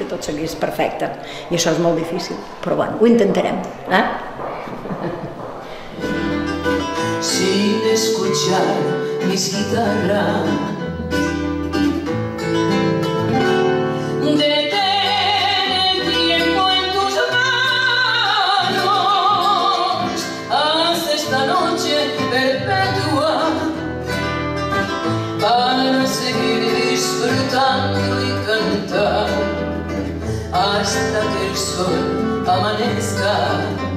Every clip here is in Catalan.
que tot seguís perfecte. I això és molt difícil, però bueno, ho intentarem. Eh? Sin escuchar mis guitarras Hasta que el sol amanezca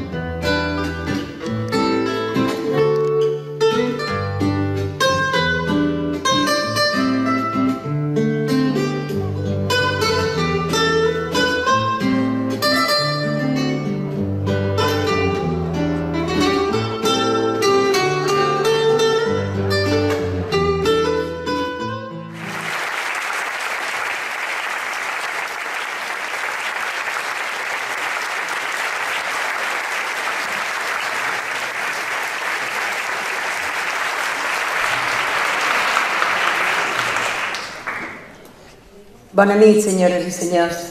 Bona nit, senyores i senyors.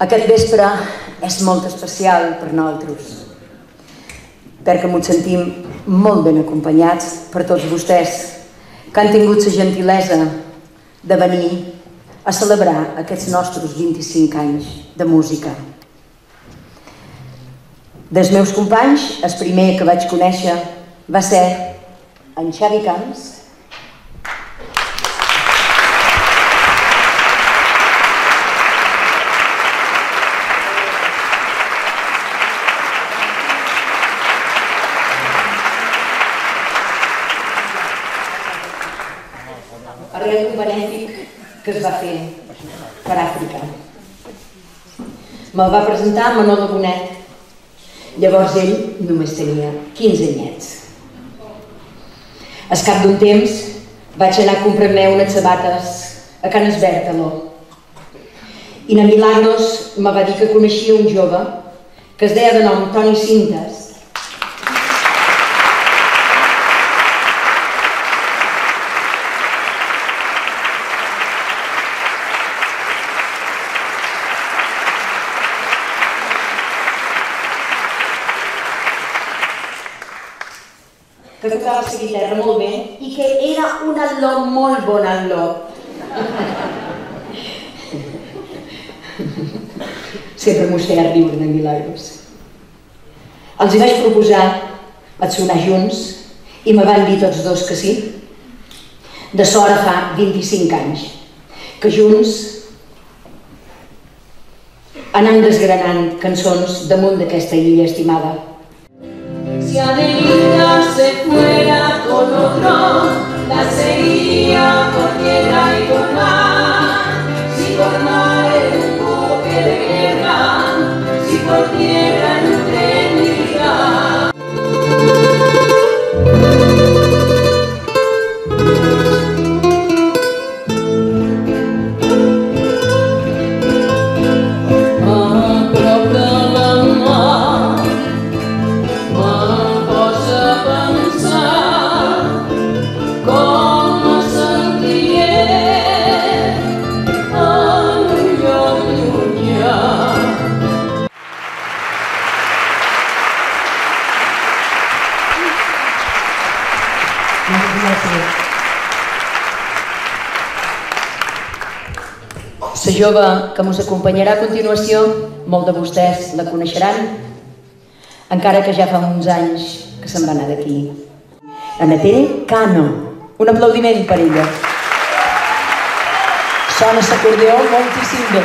Aquest vespre és molt especial per nosaltres, perquè ens sentim molt ben acompanyats per tots vostès que han tingut la gentilesa de venir a celebrar aquests nostres 25 anys de música. Dels meus companys, el primer que vaig conèixer va ser en Xavi Camps, d'un benèfic que es va fer per Àfrica. Me'l va presentar Manolo Bonet. Llavors ell només tenia 15 anyets. Al cap d'un temps vaig anar a comprar-me unes sabates a Can Esbèrtalo. I na Milagros me va dir que coneixia un jove que es deia de nom Toni Cintes que tocava la guitarra molt bé i que era un atló molt bon atló. Sempre m'ho feia riure de Milagros. Els hi vaig proposar a sonar junts i me van dir tots dos que sí. De sort fa 25 anys que junts anant desgranant cançons damunt d'aquesta illa estimada. Si Adelita se fuera con otro, La jove que ens acompanyarà a continuació, molt de vostès la coneixeran, encara que ja fa uns anys que se'n va anar d'aquí. Ana Tere Cano. Un aplaudiment per ella. Sona l'acordió moltíssim bé.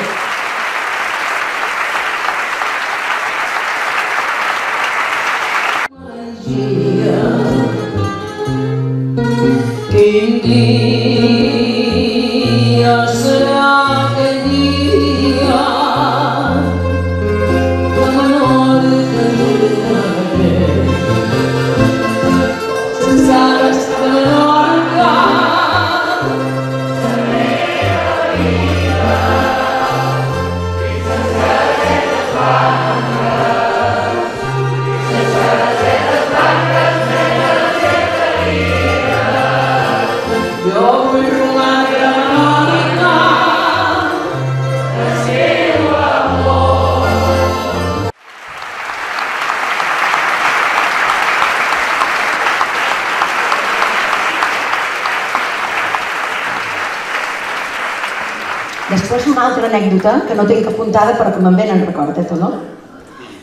Després una altra anècdota que no tinc apuntada però que me'n venen recorda, tu no?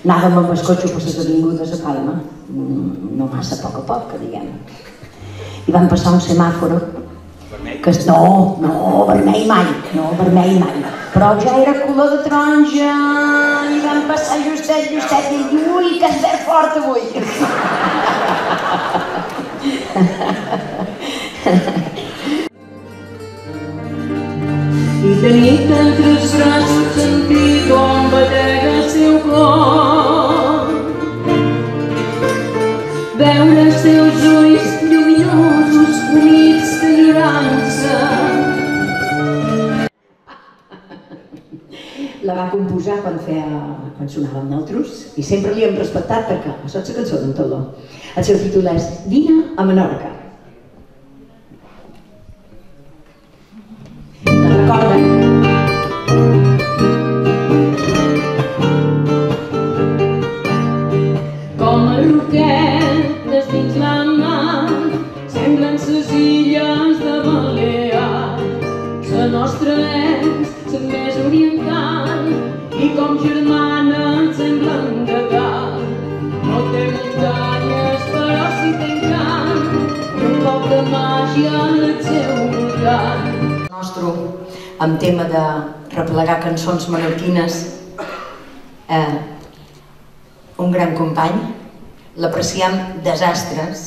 Anàvem amb el cotxe per les avingudes a Palma, mm, no massa a poc a poc, que diguem. I vam passar un semàforo que no, no, vermell mai, no, vermell mai. Però ja era color de taronja i vam passar justet, justet i ui, que és verd fort avui. La va composar quan, feia, quan sonàvem nosaltres i sempre li hem respectat perquè, saps la cançó d'en Toló? El seu títol és Vine a Menorca. Amb tema de replegar cançons menorquines eh, un gran company l'apreciem desastres.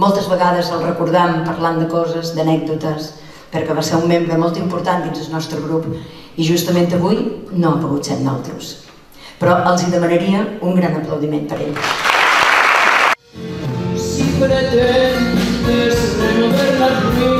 Moltes vegades el recordam parlant de coses, d'anècdotes perquè va ser un membre molt important dins el nostre grup i justament avui no ha pogut ser nosaltres. Però els hi demanaria un gran aplaudiment per ell. Si pretendes remover las ruinas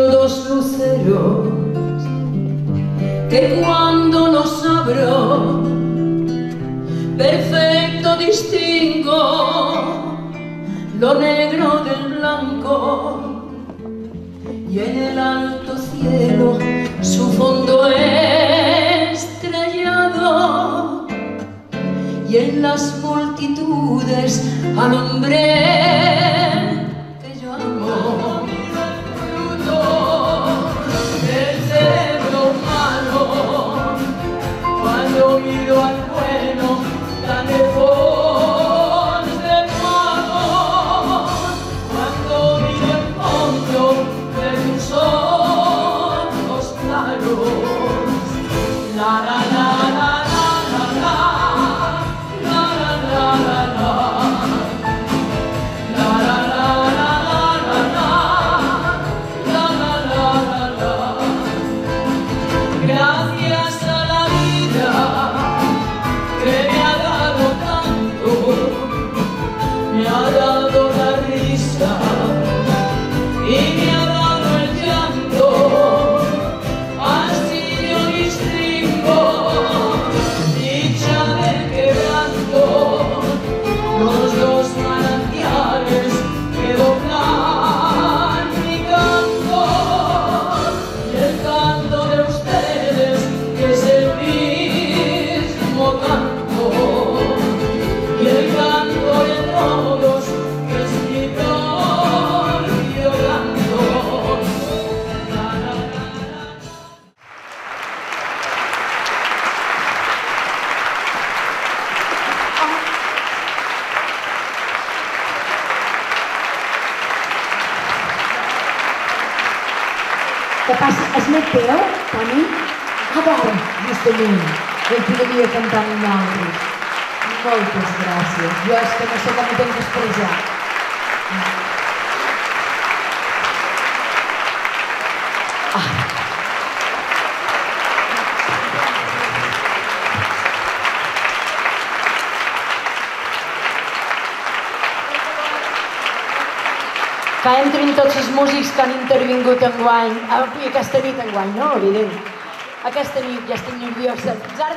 dos luceros que cuando los abro, perfecto distingo lo negro del blanco. Y en el alto cielo su fondo estrellado y en las multitudes al hombre Què passa? És net teu, Toni? Ah, veure, justament. El podria cantar amb nosaltres. Moltes gràcies. Jo és que no sé com ho tinc d'expressar. Que entrin tots els músics que han intervingut enguany, avui aquesta nit enguany, no? Evident. Aquesta nit ja estic nerviosa. Fins ara